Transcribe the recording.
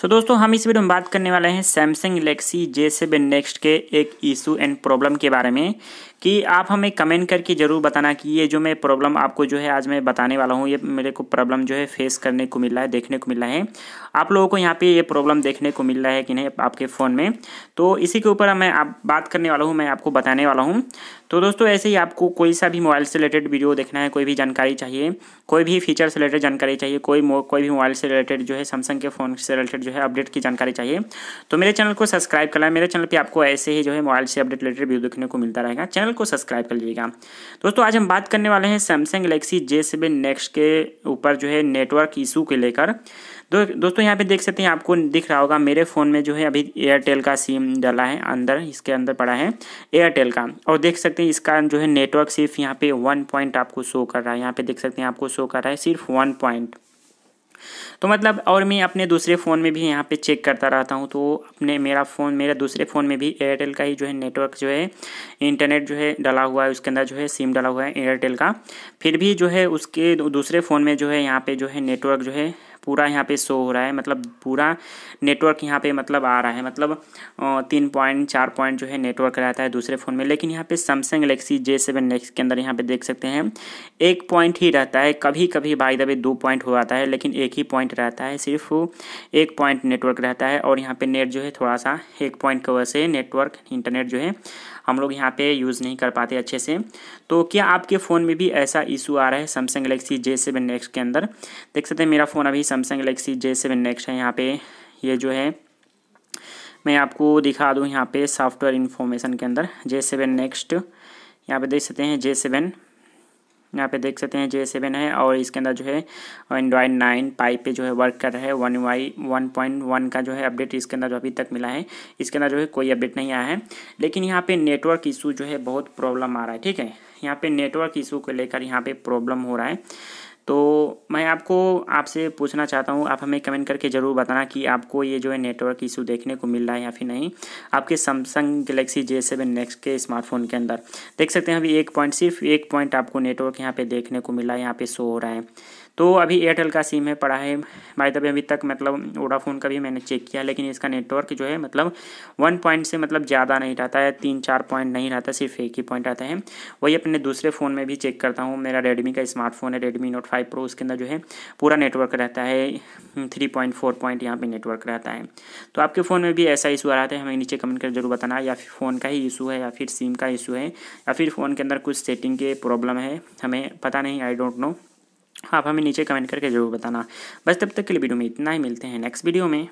सो so, दोस्तों हम इस वीडियो में बात करने वाले हैं Samsung Galaxy J seven next के एक इशू एंड प्रॉब्लम के बारे में कि आप हमें कमेंट करके ज़रूर बताना कि ये जो मैं प्रॉब्लम आपको जो है आज मैं बताने वाला हूँ ये मेरे को प्रॉब्लम जो है फेस करने को मिल रहा है देखने को मिल रहा है। आप लोगों को यहाँ पे ये प्रॉब्लम देखने को मिल रहा है कि नहीं आपके फ़ोन में। तो इसी के ऊपर मैं आप बात करने वाला हूँ मैं आपको बताने वाला हूँ। तो दोस्तों ऐसे ही आपको कोई सा भी मोबाइल से रिलेटेड वीडियो देखना है कोई भी जानकारी चाहिए कोई भी फीचर से रिलेटेड जानकारी चाहिए कोई कोई भी मोबाइल से रिलेटेड जो है सैमसंग के फ़ोन से रिलेटेड जो है अपडेट की जानकारी चाहिए। तो मेरे चैनल को सब्सक्राइब करना मेरे चैनल पर आपको ऐसे ही जो है मोबाइल से अपडेट रिलेटेड वीडियो देखने को मिलता रहेगा। चैनल को सब्सक्राइब कर लीजिएगा। दोस्तों आज हम बात करने वाले हैं Samsung Galaxy J seven next के ऊपर जो है नेटवर्क इशू के लेकर। दो, दोस्तों यहाँ पे देख सकते हैं आपको दिख रहा होगा मेरे फ़ोन में जो है अभी एयरटेल का सिम डाला है अंदर इसके अंदर पड़ा है एयरटेल का। और देख सकते हैं इसका जो है नेटवर्क सिर्फ़ यहाँ पे वन पॉइंट आपको शो कर रहा है। यहाँ पे देख सकते हैं आपको शो कर रहा है सिर्फ़ वन पॉइंट तो मतलब और मैं अपने दूसरे फ़ोन में भी यहाँ पे चेक करता रहता हूँ तो अपने मेरा फ़ोन, मेरा दूसरे फ़ोन में भी एयरटेल का ही जो है नेटवर्क जो है इंटरनेट जो है डला हुआ है, उसके अंदर जो है सिम डला हुआ है एयरटेल का। फिर भी जो है उसके दूसरे फ़ोन में जो है यहाँ पर जो है नेटवर्क जो है पूरा यहाँ पे शो हो रहा है मतलब पूरा नेटवर्क यहाँ पे मतलब आ रहा है मतलब तीन पॉइंट चार पॉइंट जो है नेटवर्क रहता है दूसरे फ़ोन में। लेकिन यहाँ पे Samsung Galaxy J seven next के अंदर यहाँ पे देख सकते हैं, एक पॉइंट ही रहता है कभी कभी बाई दबे दो पॉइंट हो जाता है, लेकिन एक ही पॉइंट रहता है, सिर्फ़ एक पॉइंट नेटवर्क रहता है। और यहाँ पे नेट जो है थोड़ा सा एक पॉइंट की वजह से नेटवर्क इंटरनेट जो है, हम लोग यहाँ पे यूज़ नहीं कर पाते अच्छे से। तो क्या आपके फ़ोन में भी ऐसा इशू आ रहा है Samsung Galaxy J seven next के अंदर? देख सकते हैं, मेरा फ़ोन अभी Samsung Galaxy J seven next है यहाँ पे। ये जो है, मैं आपको दिखा दूँ यहाँ पे सॉफ्टवेयर इन्फॉर्मेशन के अंदर। जे सेवन नेक्स्ट यहाँ पे देख सकते हैं जे सेवन यहाँ पे देख सकते हैं जे सेवन है और इसके अंदर जो है एंड्रॉयड नाइन पाइप पे जो है वर्क कर रहा है। One Y one point one का जो है अपडेट इसके अंदर जो अभी तक मिला है। इसके अंदर जो है कोई अपडेट नहीं आया है। लेकिन यहाँ पे नेटवर्क इशू जो है बहुत प्रॉब्लम आ रहा है, ठीक है? यहाँ पे नेटवर्क इशू को लेकर यहाँ पे प्रॉब्लम हो रहा है। तो मैं आपको, आपसे पूछना चाहता हूँ, आप हमें कमेंट करके ज़रूर बताना कि आपको ये जो है नेटवर्क इशू देखने को मिल रहा है या फिर नहीं। आपके Samsung Galaxy J seven next के स्मार्टफ़ोन के अंदर। देख सकते हैं, अभी एक पॉइंट सिर्फ़ एक पॉइंट आपको नेटवर्क यहाँ पे देखने को मिला है, यहाँ पे शो हो रहा है। तो अभी एयरटेल का सिम है पड़ा है। भाई तभी अभी तक मतलब वोडाफोन का भी मैंने चेक किया, लेकिन इसका नेटवर्क जो है मतलब वन पॉइंट से मतलब ज़्यादा नहीं रहता है, तीन चार पॉइंट नहीं रहता, सिर्फ़ एक ही पॉइंट आता है। वही अपने दूसरे फ़ोन में भी चेक करता हूँ। मेरा रेडमी का स्मार्टफ़ोन है रेडमी नोट फाइव प्रो उसके अंदर जो है पूरा नेटवर्क रहता है। थ्री पॉइंट फोर पॉइंट यहाँ पर नेटवर्क रहता है। तो आपके फ़ोन में भी ऐसा इशू आ रहा था हमें नीचे कमेंट कर ज़रूर बताना, या फिर फ़ोन का ही इशू है, या फिर सिम का इशू है, या फिर फ़ोन के अंदर कुछ सेटिंग के प्रॉब्लम है, हमें पता नहीं आई डोंट नो आप हमें नीचे कमेंट करके ज़रूर बताना। बस तब तक के लिए वीडियो में इतना ही, मिलते हैं नेक्स्ट वीडियो में।